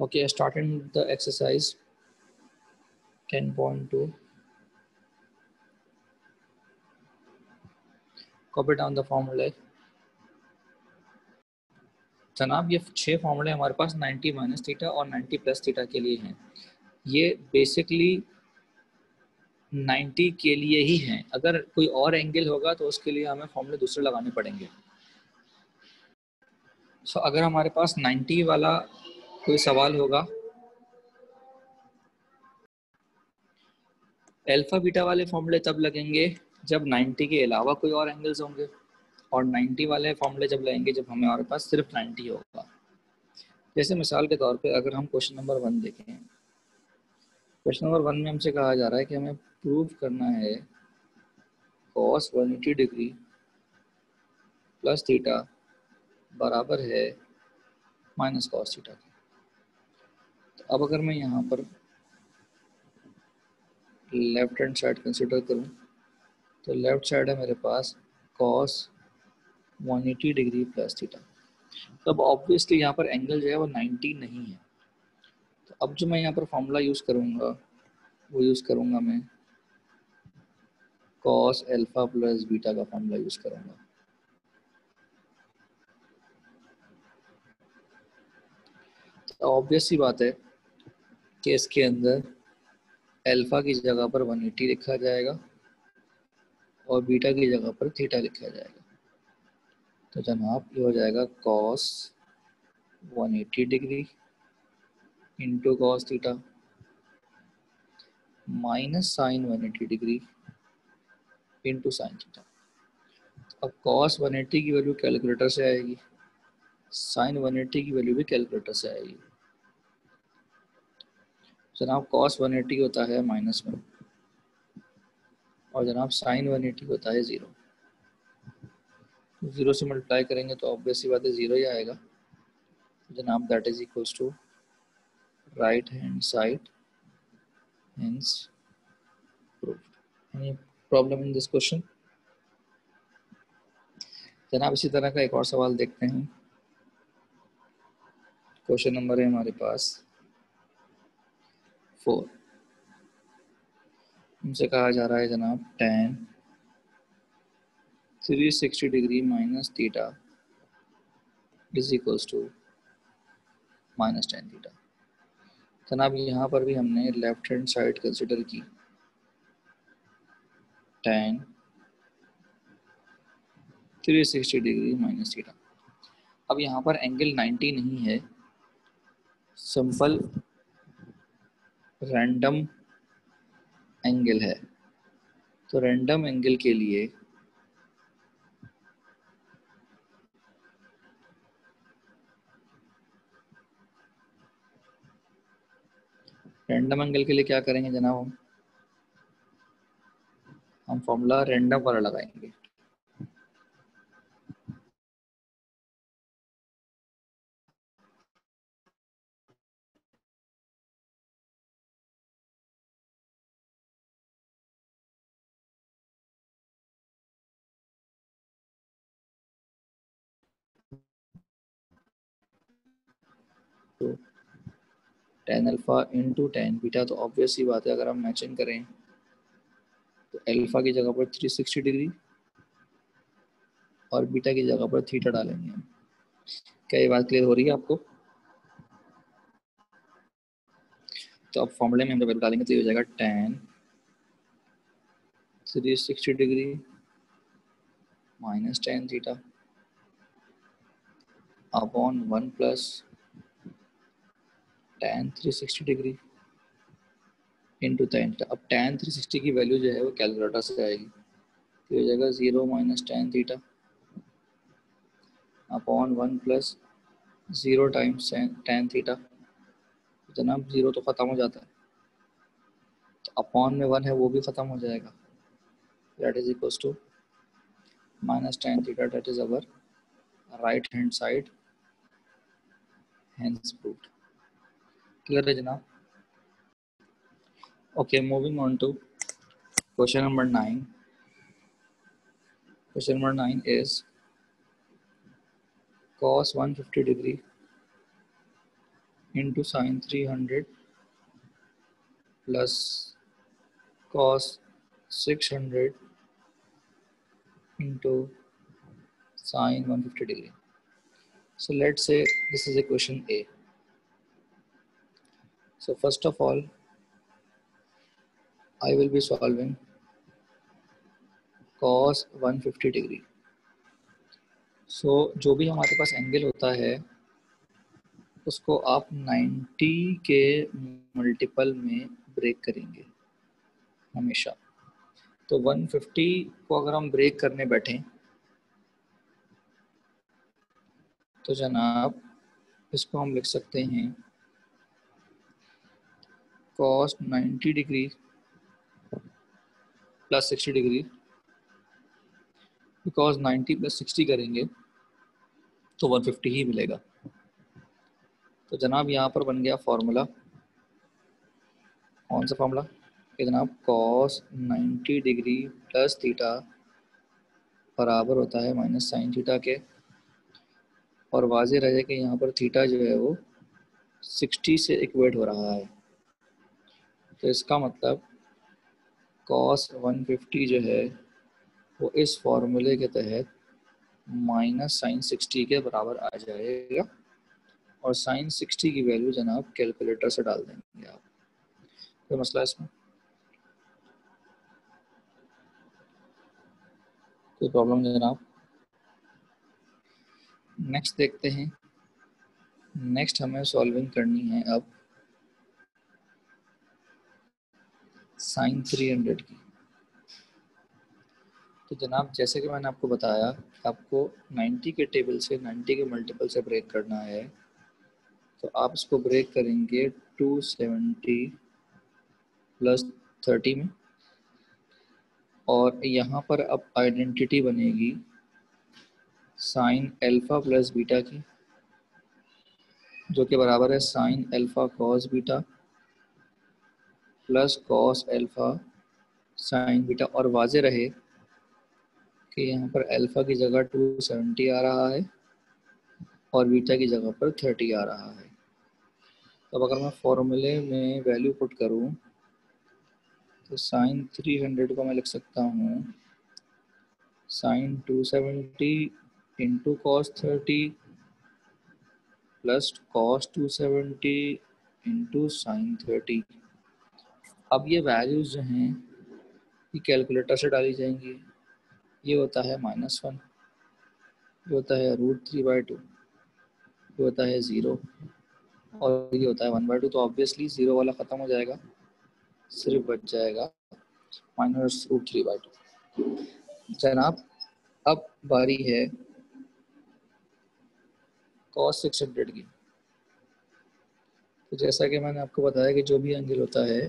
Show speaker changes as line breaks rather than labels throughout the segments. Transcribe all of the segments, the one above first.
Okay, starting the exercise 10.2. Copy down the formula. जनाब ये छह फॉर्मूले हमारे पास 90 माइनस थीटा और 90 प्लस थीटा के लिए हैं ये बेसिकली 90 के लिए ही हैं अगर कोई और एंगल होगा तो उसके लिए हमें फॉर्मूले दूसरे लगाने पड़ेंगे सो so, अगर हमारे पास 90 वाला कोई सवाल होगा? अल्फ़ा, बीटा वाले फॉर्मूले तब लगेंगे जब 90 के अलावा कोई और एंगल्स होंगे। और 90 वाले फॉर्मूले जब लगेंगे जब हमारे पास सिर्फ़ 90 होगा। जैसे मिसाल के तौर पे अगर हम क्वेश्चन नंबर वन देखें। क्वेश्चन नंबर वन में हमसे कहा जा रहा है कि हमें प्रूव करना है कॉस 180 डिग्री प्लस थीटा बराबर है माइनस कॉस थीटा अब अगर मैं यहाँ पर लेफ़्ट हैंड साइड कंसिडर करूँ तो लेफ़्ट साइड है मेरे पास कॉस 180 डिग्री प्लस थीटा तो अब ऑब्वियसली यहाँ पर एंगल जो है वो 90 नहीं है। तो अब जो मैं यहाँ पर फॉर्मूला यूज़ करूँगा, वो यूज़ करूँगा मैं कॉस एल्फा प्लस बीटा का फॉर्मूला यूज़ करूँगा। तो ऑब्वियस सी बात है कि के अंदर एल्फा की जगह पर 180 लिखा जाएगा और बीटा की जगह पर थीटा लिखा जाएगा। तो जनाब ये हो जाएगा cos 180 degree into cos theta minus sine 180 degree into sine theta अब कॉस 180 की वैल्यू कैलकुलेटर से आएगी साइन 180 की वैल्यू भी कैलकुलेटर से आएगी। जनाब कॉस 180 होता है माइनस वन और जनाब साइन 180 होता है ज़ीरो ज़ीरो से मल्टीप्लाई करेंगे तो ऑब्वियस सी बात है ज़ीरो ही आएगा। जनाब that is equals to right hand side proved. Any problem in this question? जनाब इसी तरह का एक और सवाल देखते हैं। क्वेश्चन नंबर है हमारे पास। फोर। हमसे कहा जा रहा है जनाब tan 360 degree minus theta is equals to minus tan theta जनाब, यहाँ पर भी हमने लेफ़्ट हैंड साइड कंसिडर की। टेन 360 डिग्री माइनस थीटा अब यहाँ पर एंगल 90 नहीं है। सिंपल रैंडम एंगल है। तो रैंडम एंगल के लिए रैंडम एंगल के लिए क्या करेंगे जनाब हम? हम फॉर्मूला रैंडम वाला लगाएँगे। तो tan alpha into tan beta तो ऑब्वियस ही बात है, अगर हम मैचिंग करें तो अल्फ़ा की जगह पर 360 डिग्री और बीटा की जगह पर थीटा डालेंगे हम। क्या ये बात क्लियर हो रही है आपको? तो अब फॉर्मूले में हम जब डालेंगे तो ये हो जाएगा tan three sixty degree minus tan theta upon one plus tan 360 degree into tan अब tan 360 की वैल्यू जो है वो कैलकुलेटर से आएगी। तो हो जाएगा zero minus tan theta upon one plus zero times tan theta जनाब ज़ीरो तो ख़त्म हो जाता है। तो अपॉन में वन है, वो भी ख़त्म हो जाएगा। That is equals to minus tan theta that is our right hand side hence proved clear है जनाब okay moving on to question number 9 question number 9 is cos 150 degree hundred plus cos six hundred into sine one fifty degree so let's say this is equation a so first of all I will be solving cos 150 degree. So so, जो भी हमारे पास angle होता है उसको आप 90 के multiple में break करेंगे हमेशा। तो 150 को अगर हम ब्रेक करने बैठें तो जनाब इसको हम लिख सकते हैं cos 90 degree plus 60 degree because 90 plus 60 करेंगे तो 150 ही मिलेगा। तो जनाब यहाँ पर बन गया फॉर्मूला कौन सा फॉर्मूला जनाब कॉस 90 डिग्री प्लस थीटा बराबर होता है माइनस साइन थीटा के। और वाजे रहे कि यहाँ पर थीटा जो है वो 60 से इक्वेट हो रहा है। तो इसका मतलब कॉस 150 जो है, वो इस फॉर्मूले के तहत माइनस साइन सिक्सटी के बराबर आ जाएगा। और साइन सिक्सटी की वैल्यू जनाब कैलकुलेटर से डाल देंगे आप। कोई मसला इसमें? कोई प्रॉब्लम जनाब? नेक्स्ट देखते हैं। नेक्स्ट हमें सॉल्विंग करनी है अब। साइन थ्री हंड्रेड की। तो जनाब, जैसे कि मैंने आपको बताया, आपको 90 के टेबल से 90 के मल्टीपल से ब्रेक करना है तो आप इसको ब्रेक करेंगे 270 प्लस 30 में, और यहाँ पर अब आइडेंटिटी बनेगी साइन एल्फ़ा प्लस बीटा की, जो कि बराबर है sine alpha cos beta. Plus cos alpha sine beta और वाजे रहे कि यहाँ पर अल्फ़ा की जगह टू सेवेंटी आ रहा है और बीटा की जगह पर थर्टी आ रहा है। तो अगर मैं फॉर्मूले में वैल्यू पुट करूँ तो साइन थ्री हंड्रेड को मैं लिख सकता हूँ। Sine two seventy into cos thirty plus cos two seventy into sine thirty. अब ये वैल्यूज़ जो हैं, ये कैलकुलेटर से डाली जाएँगी। ये होता है माइनस वन ये होता है रूट थ्री बाई टू ये होता है ज़ीरो और ये होता है वन बाई टू तो ऑब्वियसली ज़ीरो वाला ख़त्म हो जाएगा, सिर्फ़ बच जाएगा minus root three by two जनाब, अब बारी है कॉस सिक्स हंड्रेड की। तो जैसा कि मैंने आपको बताया कि जो भी एंगल होता है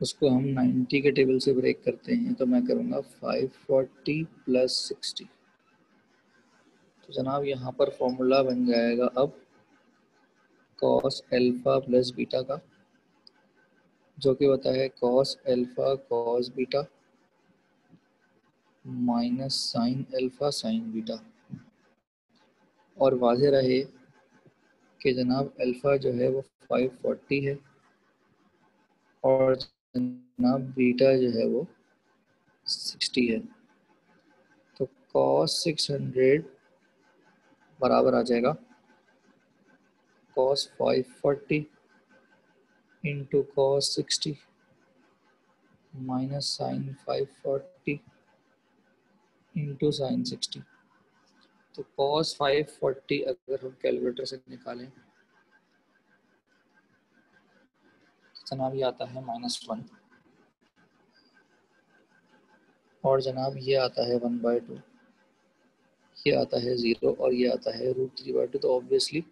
उसको हम 90 के टेबल से ब्रेक करते हैं तो मैं करूँगा 540 प्लस सिक्सटी तो जनाब, यहाँ पर फॉर्मूला बन जाएगा अब कॉस एल्फ़ा प्लस बीटा का, जो कि होता है cos alpha cos beta minus sine alpha sine beta और वाजह रहे कि जनाब अल्फ़ा जो है वो 540 है, और जनाब बीटा जो है वो सिक्सटी है। तो सिक्स हंड्रेड बराबर आ जाएगा। Five forty into cos sixty minus sine five forty into sine sixty तो कॉस फाइव फोर्टी अगर हम कैलकुलेटर से निकालें जनाब ये आता है माइनस वन और जनाब ये आता है वन बाई टू ये आता है ज़ीरो और ये आता है रूट थ्री बाई टू तो ऑब्वियसली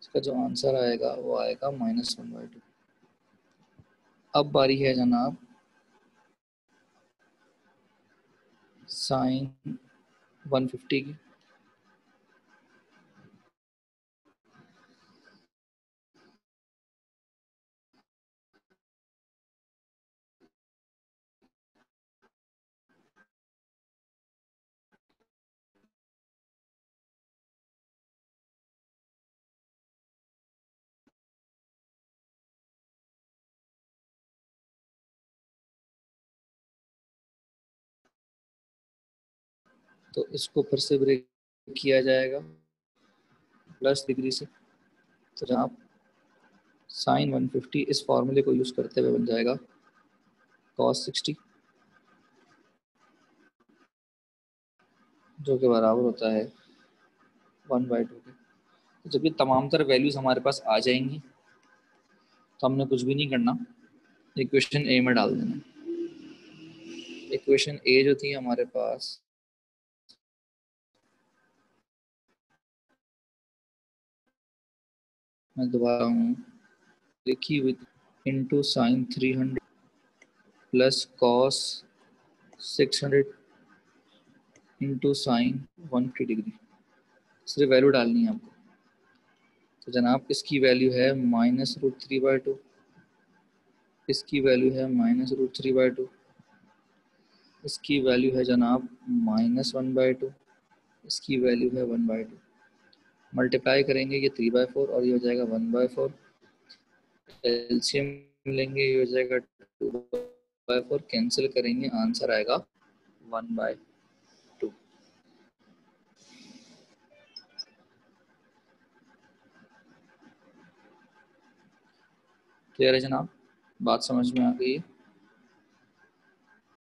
इसका जो आंसर आएगा, वो आएगा माइनस वन बाई टू अब बारी है जनाब साइन वन फिफ्टी की। तो इसको फिर से ब्रेक किया जाएगा। प्लस डिग्री से। तो जनाब साइन 150 इस फॉर्मूले को यूज़ करते हुए बन जाएगा। कॉस 60 जो कि बराबर होता है वन बाई टू के। तो जब ये तमाम तर वैल्यूज़ हमारे पास आ जाएँगी तो हमने कुछ भी नहीं करना। इक्वेशन ए में डाल देना। इक्वेशन ए जो थी हमारे पास मैं दोबारा हूँ। लिखी with into sine three hundred plus cos six hundred into sine one fifty degree सिर्फ़ वैल्यू डालनी है आपको। तो जनाब, इसकी वैल्यू है minus root three by two इसकी वैल्यू है minus root three by two इसकी वैल्यू है जनाब माइनस वन बाई टू इसकी वैल्यू है वन बाई टू मल्टीप्लाई करेंगे, ये थ्री बाई फोर और ये हो जाएगा वन बाई फोर एल्शियम लेंगे, ये हो जाएगा टू बाई फोर कैंसिल करेंगे आंसर आएगा वन बाय टू क्लियर है जनाब? बात समझ में आ गई है?